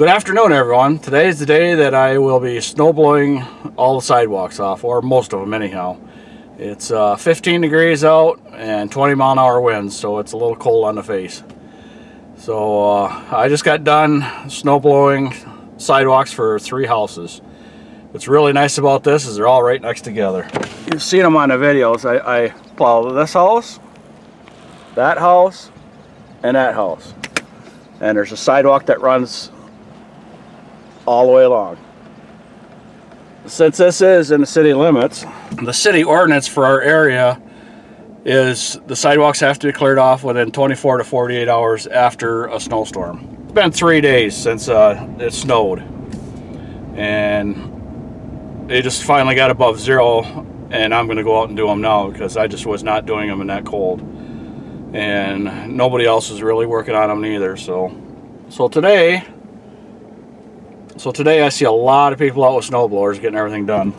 Good afternoon, everyone. Today is the day that I will be snow blowing all the sidewalks off, or most of them anyhow. It's uh, 15 degrees out and 20 mile an hour winds, so it's a little cold on the face. So uh, I just got done snow blowing sidewalks for three houses. What's really nice about this is they're all right next together. You've seen them on the videos. I, I plow this house, that house, and that house. And there's a sidewalk that runs all the way along. Since this is in the city limits, the city ordinance for our area is the sidewalks have to be cleared off within 24 to 48 hours after a snowstorm. It's been three days since uh, it snowed and they just finally got above zero and I'm gonna go out and do them now because I just was not doing them in that cold and nobody else is really working on them either so so today so today I see a lot of people out with snow blowers getting everything done.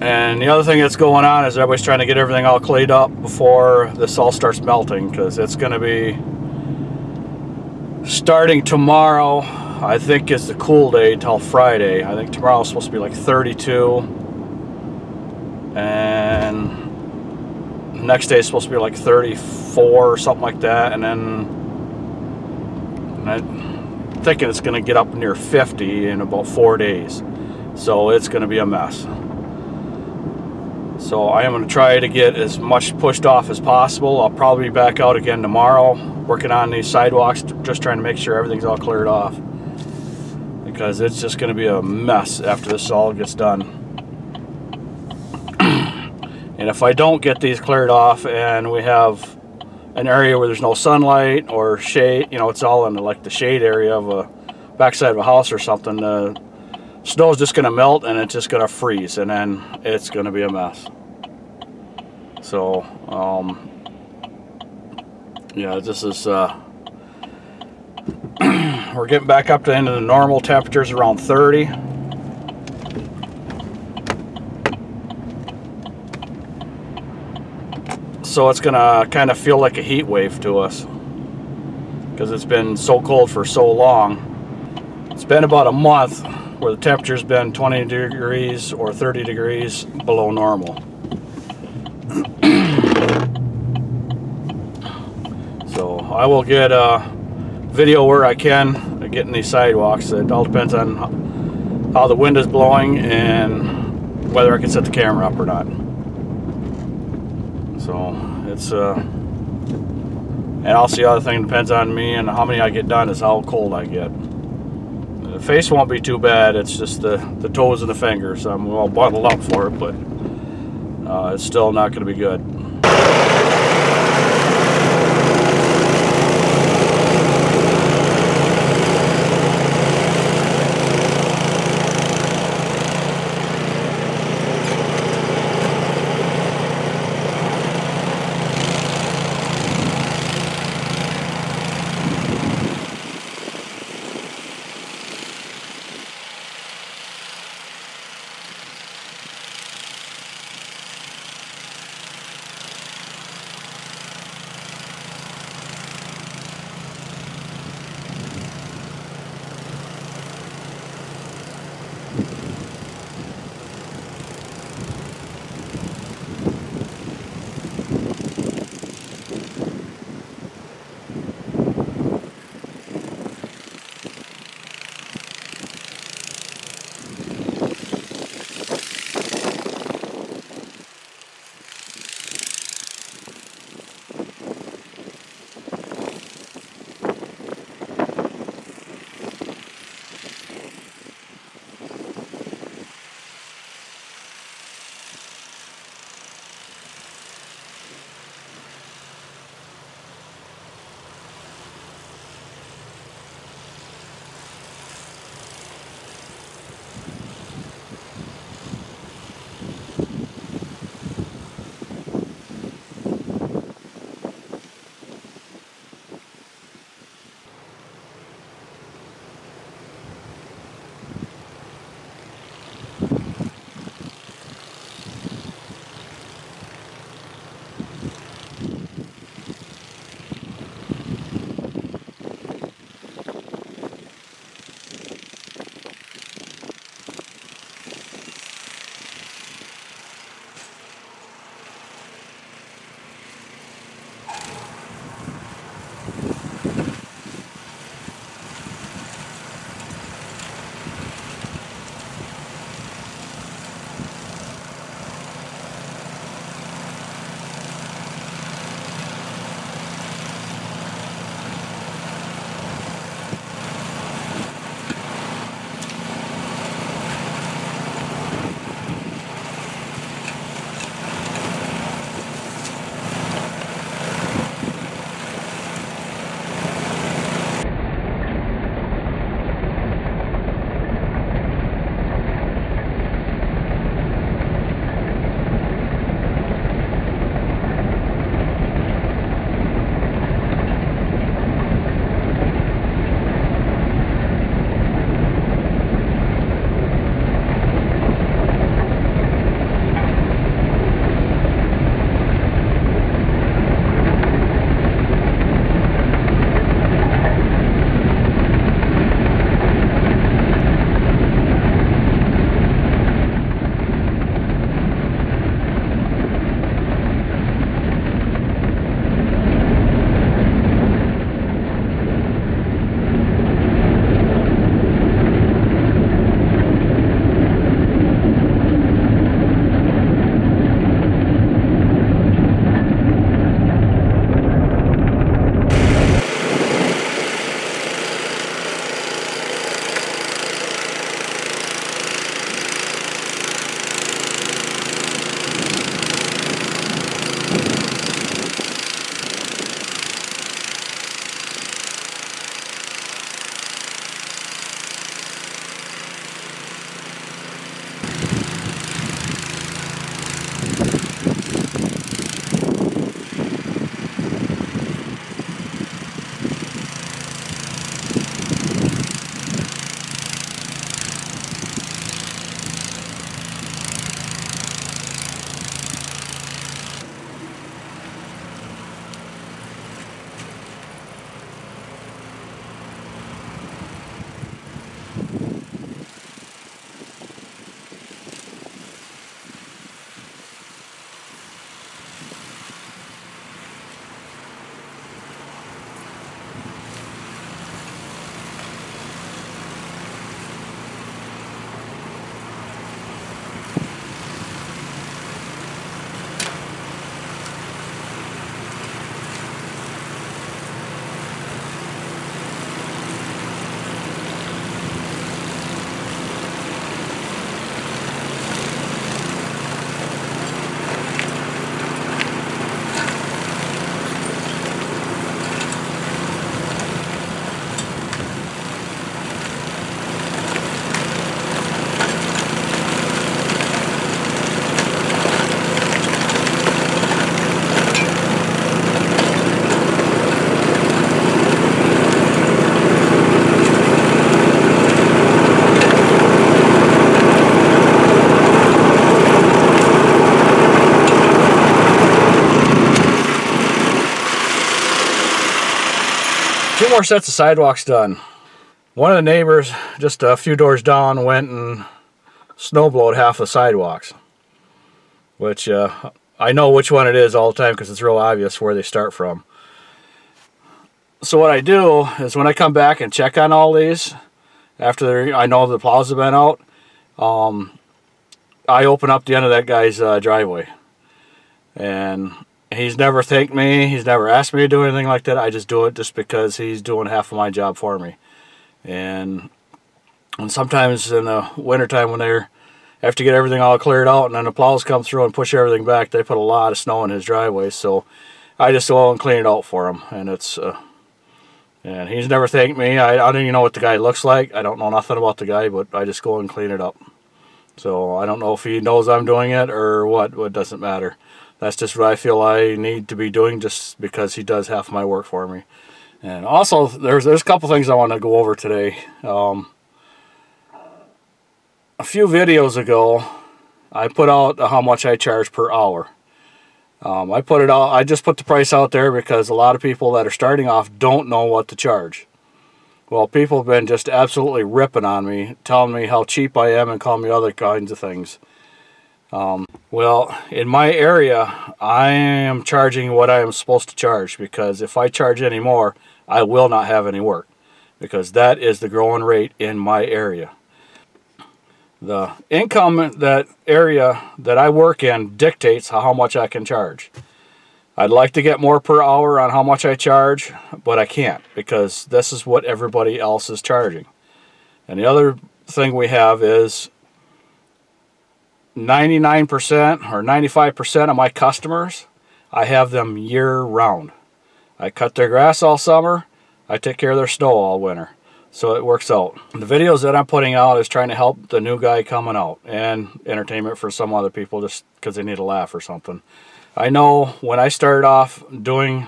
And the other thing that's going on is everybody's trying to get everything all cleaned up before this all starts melting because it's going to be starting tomorrow. I think is the cool day till Friday. I think tomorrow is supposed to be like 32 and next day is supposed to be like 34 or something like that and then I'm thinking it's going to get up near 50 in about four days. So it's going to be a mess. So I am going to try to get as much pushed off as possible. I'll probably be back out again tomorrow working on these sidewalks just trying to make sure everything's all cleared off. Because it's just going to be a mess after this all gets done and if I don't get these cleared off and we have an area where there's no sunlight or shade, you know, it's all in the, like the shade area of a backside of a house or something, the snow's just going to melt and it's just going to freeze and then it's going to be a mess. So, um, yeah, this is, uh, we're getting back up to into the normal temperatures around 30. So it's gonna kind of feel like a heat wave to us because it's been so cold for so long. It's been about a month where the temperature's been 20 degrees or 30 degrees below normal. so I will get a video where I can getting these sidewalks. It all depends on how the wind is blowing and whether I can set the camera up or not. So it's uh, and also the other thing depends on me and how many I get done is how cold I get. The face won't be too bad. It's just the the toes and the fingers. I'm all bundled up for it, but uh, it's still not going to be good. More sets of sidewalks done. One of the neighbors, just a few doors down, went and snowblowed half the sidewalks. Which, uh, I know which one it is all the time because it's real obvious where they start from. So what I do is when I come back and check on all these, after I know the plows have been out, um, I open up the end of that guy's uh, driveway. And he's never thanked me. He's never asked me to do anything like that. I just do it just because he's doing half of my job for me. And, and sometimes in the wintertime when they're have to get everything all cleared out and then the plows come through and push everything back, they put a lot of snow in his driveway. So I just go and clean it out for him. And it's... Uh, and he's never thanked me. I, I don't even know what the guy looks like. I don't know nothing about the guy, but I just go and clean it up. So I don't know if he knows I'm doing it or what. It doesn't matter. That's just what I feel I need to be doing just because he does half my work for me. And also, there's there's a couple things I want to go over today. Um, a few videos ago, I put out how much I charge per hour. Um, I put it out. I just put the price out there because a lot of people that are starting off don't know what to charge. Well, people have been just absolutely ripping on me, telling me how cheap I am and calling me other kinds of things. Um, well, in my area, I am charging what I am supposed to charge because if I charge any more, I will not have any work because that is the growing rate in my area the income that area that I work in dictates how much I can charge. I'd like to get more per hour on how much I charge, but I can't because this is what everybody else is charging. And the other thing we have is 99% or 95% of my customers, I have them year round. I cut their grass all summer, I take care of their snow all winter. So it works out. The videos that I'm putting out is trying to help the new guy coming out and entertainment for some other people just because they need a laugh or something. I know when I started off doing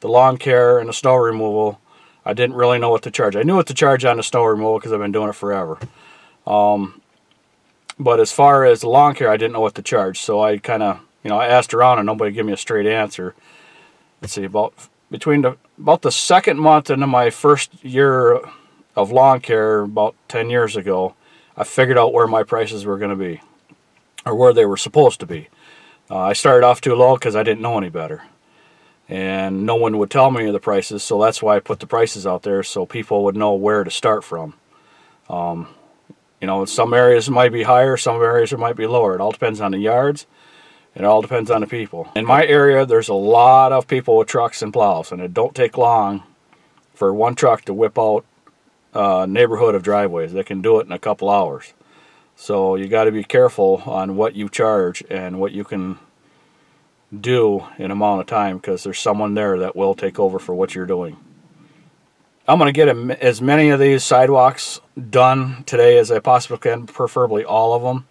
the lawn care and the snow removal, I didn't really know what to charge. I knew what to charge on the snow removal because I've been doing it forever. Um, but as far as the lawn care, I didn't know what to charge. So I kind of, you know, I asked around and nobody gave me a straight answer. Let's see, about between the about the second month into my first year of lawn care about 10 years ago, I figured out where my prices were going to be, or where they were supposed to be. Uh, I started off too low because I didn't know any better. And no one would tell me the prices, so that's why I put the prices out there so people would know where to start from. Um, you know, some areas might be higher, some areas it might be lower. It all depends on the yards. And it all depends on the people. In my area, there's a lot of people with trucks and plows, and it don't take long for one truck to whip out a neighborhood of driveways. They can do it in a couple hours. So you got to be careful on what you charge and what you can do in amount of time because there's someone there that will take over for what you're doing. I'm going to get as many of these sidewalks done today as I possibly can, preferably all of them.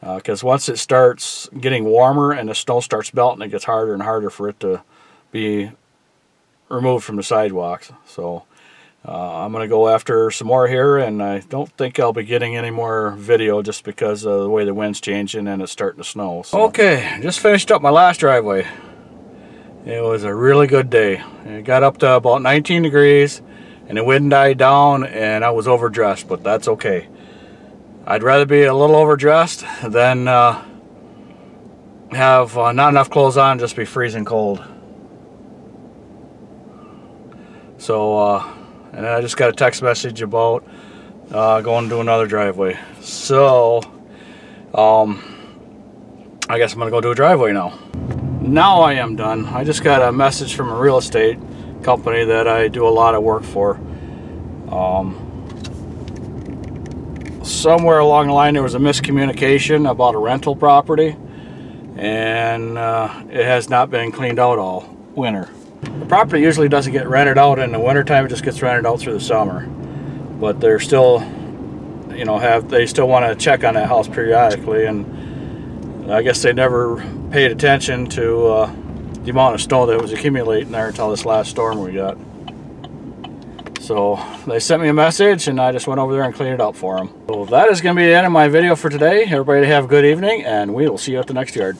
Because uh, once it starts getting warmer and the snow starts melting, it gets harder and harder for it to be removed from the sidewalks. So uh, I'm going to go after some more here, and I don't think I'll be getting any more video just because of the way the wind's changing and it's starting to snow. So. Okay, just finished up my last driveway. It was a really good day. It got up to about 19 degrees, and the wind died down, and I was overdressed, but that's okay. I'd rather be a little overdressed than uh, have uh, not enough clothes on, just be freezing cold. So, uh, and then I just got a text message about uh, going to another driveway. So, um, I guess I'm going to go do a driveway now. Now I am done. I just got a message from a real estate company that I do a lot of work for. Um, somewhere along the line there was a miscommunication about a rental property and uh, it has not been cleaned out all winter. The property usually doesn't get rented out in the wintertime, it just gets rented out through the summer. But they're still, you know, have they still want to check on that house periodically, and I guess they never paid attention to uh, the amount of snow that was accumulating there until this last storm we got. So they sent me a message and I just went over there and cleaned it up for them. So that is going to be the end of my video for today. Everybody have a good evening and we will see you at the next yard.